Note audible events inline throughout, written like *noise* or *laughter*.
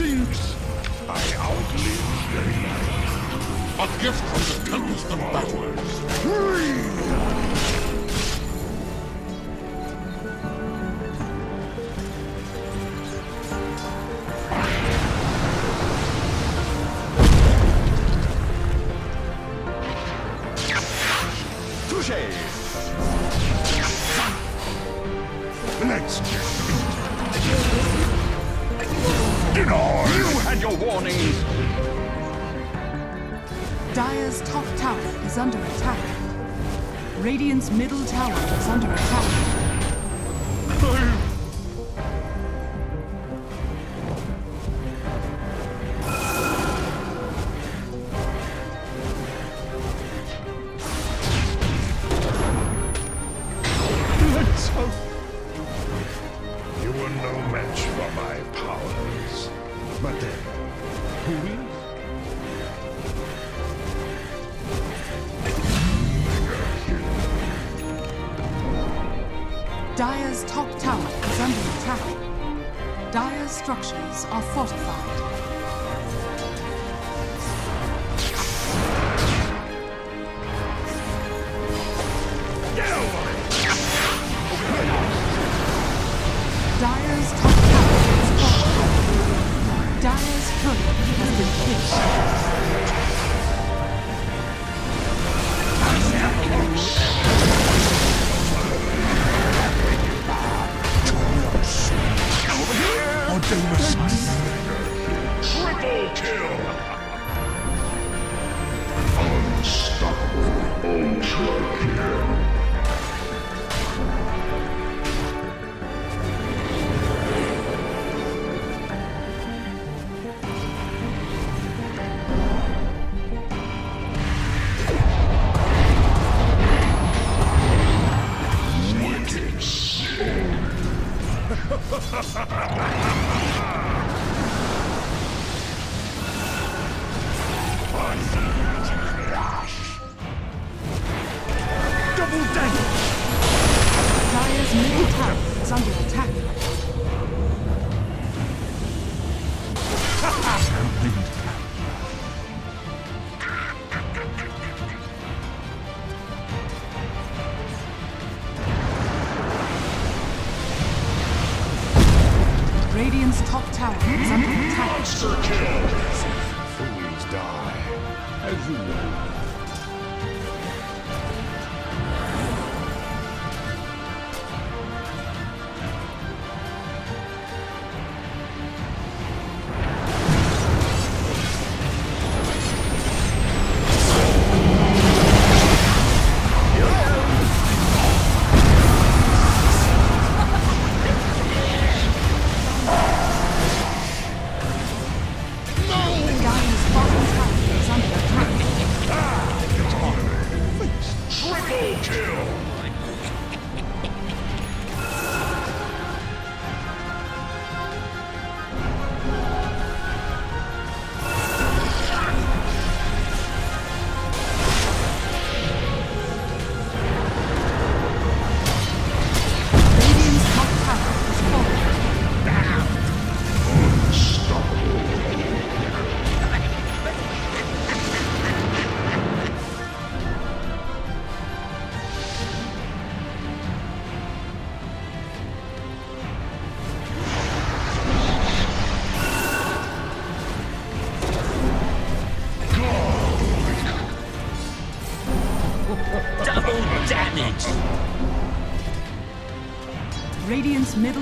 I outlive their life. A gift from the tempest of battles. Touché! Let's Deny! You had your warning! Dire's top tower is under attack. Radiant's middle tower is under attack. *laughs* Oh, But who? Dire's top tower is under attack. Dire's structures are fortified. Radiant's top tower is under attack. Monster kill! Fools die. As you know.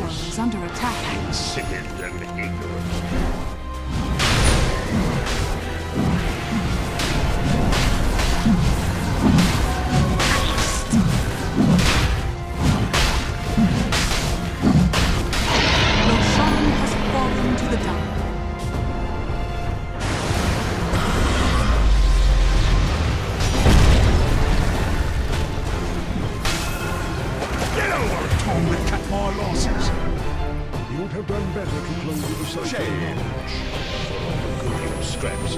Tower is under attack. Insipid and ignorant. Good *laughs*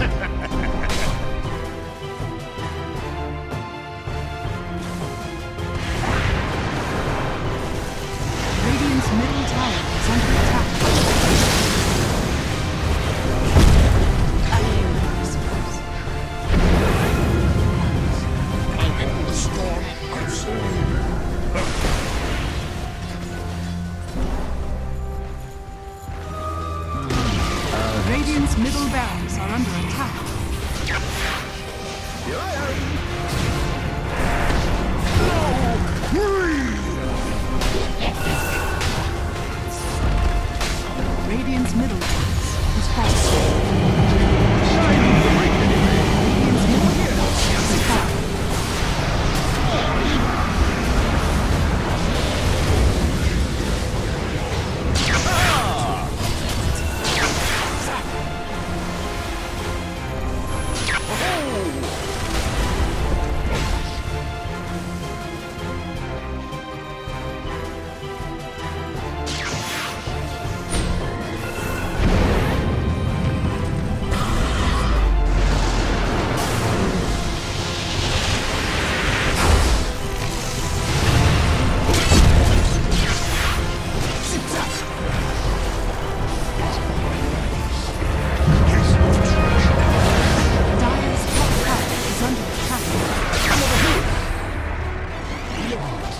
your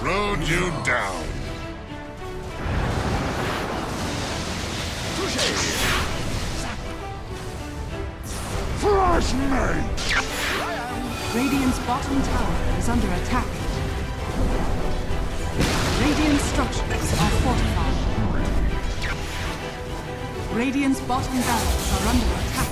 Rode you down. Flash me! Radiant's bottom tower is under attack. Radiant structures are fortified. Radiant's bottom barracks are under attack.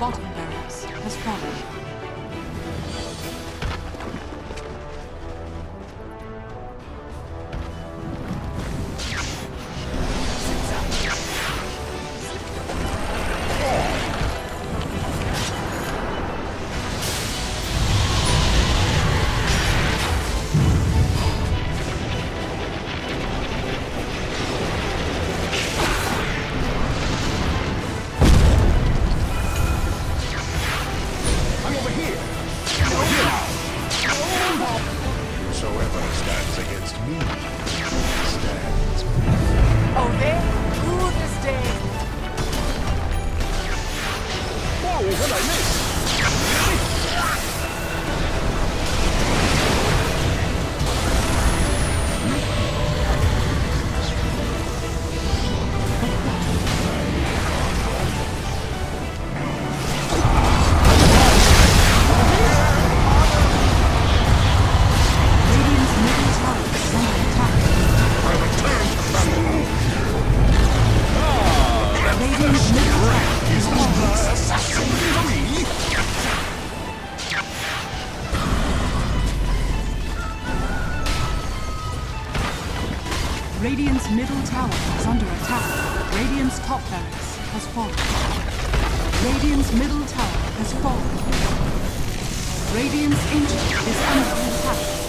Bottom barracks has fallen. Radiant's middle tower is under attack. Radiant's top barracks has fallen. Radiant's middle tower has fallen. Radiant's ancient is under